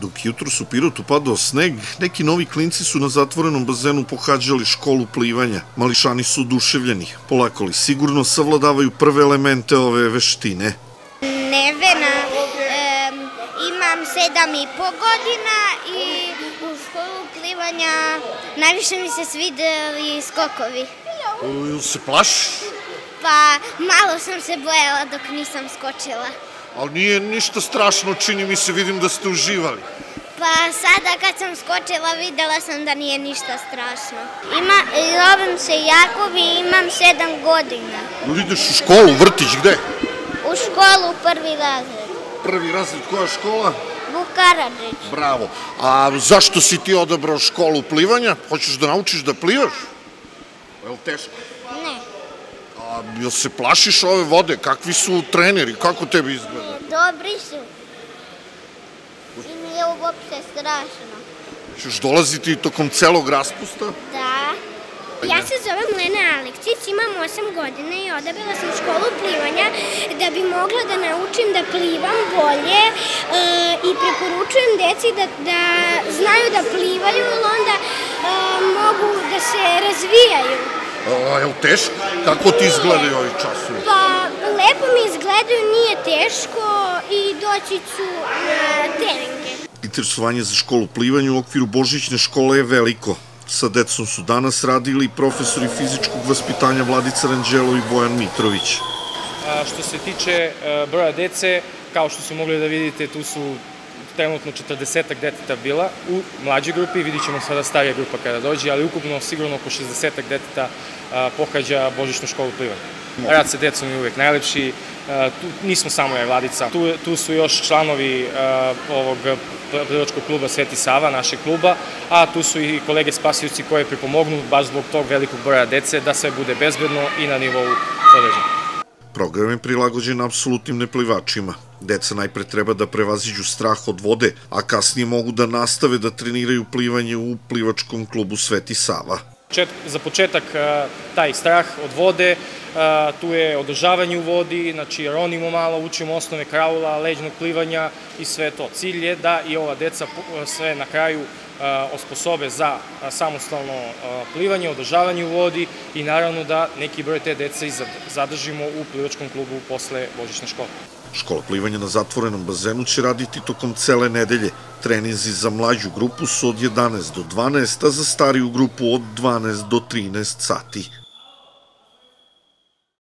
Dok jutro su Pirotu padao sneg, neki novi klinci su na zatvorenom bazenu pohađali školu plivanja. Mališani su oduševljeni, polako li sigurno savladavaju prve elemente ove veštine. Nevena, imam sedam i po godina i u školu plivanja najviše mi se svideli skokovi. Ili se plašiš? Pa malo sam se bojala dok nisam skočila. Ali nije ništa strašno, čini mi se, vidim da ste uživali. Pa sada kad sam skočila videla sam da nije ništa strašno. Ima, zovem se Jakov i imam sedam godina. Ili ideš u školu, vrtić, gde? U školu prvi razred. Prvi razred, koja škola? Vuk Karadžić. Bravo. A zašto si ti odabrao školu plivanja? Hoćeš da naučiš da plivaš? Je li teško? Ne. A jel se plašiš ove vode? Kakvi su treneri? Kako tebi izgleda? Dobri su. I nije uopšte strašno. Ćeš dolaziti tokom celog raspusta? Da. Ja se zovem Lena Aleksić, imam 8 godina i odabrala sam školu plivanja da bi mogla da naučim da plivam bolje e, i preporučujem deci da, da znaju da plivaju, jer onda e, mogu da se razvijaju. A, je li teško? Kako ti izgledaju ovi časovi? Pa lepo mi izgledaju, nije teško doći ću na treninge. Interesovanje za školu plivanja u okviru Božićne škole je veliko. Sa decom su danas radili profesori fizičkog vaspitanja Vladica Ranđelo i Bojan Mitrović. A, što se tiče e, broja dece, kao što su mogli da vidite, tu su trenutno 40 deteta bila u mlađoj grupi, vidit ćemo sada starija grupa kada dođe, ali ukupno sigurno oko 60 deteta a, pohađa Božićnu školu plivanja. Rad sa decom je uvek najlepši, tu nismo samo je Vladica, tu, tu su još članovi a, ovog plivačkog kluba Sveti Sava, našeg kluba, a tu su i kolege spasioci koje pripomognu baš zbog tog velikog broja dece da sve bude bezbedno i na nivou određenja. Program je prilagođen apsolutnim neplivačima. Deca najpre treba da prevaziđu strah od vode, a kasnije mogu da nastave da treniraju plivanje u plivačkom klubu Sveti Sava. Za početak a, taj strah od vode, a, tu je održavanje u vodi, znači ronimo malo, učimo osnove kraula, leđnog plivanja i sve to. Cilj je da i ova deca po- sve na kraju osposobe za a, samostalno a, plivanje, održavanje u vodi i naravno da neki broj te dece zadržimo u plivačkom klubu posle Božićne škole. Škola plivanja na zatvorenom bazenu će raditi tokom cele nedelje. Treninzi za mlađu grupu su od 11 do 12, a za stariju grupu od 12 do 13 sati.